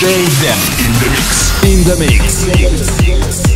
DJ Them in the mix. In the mix.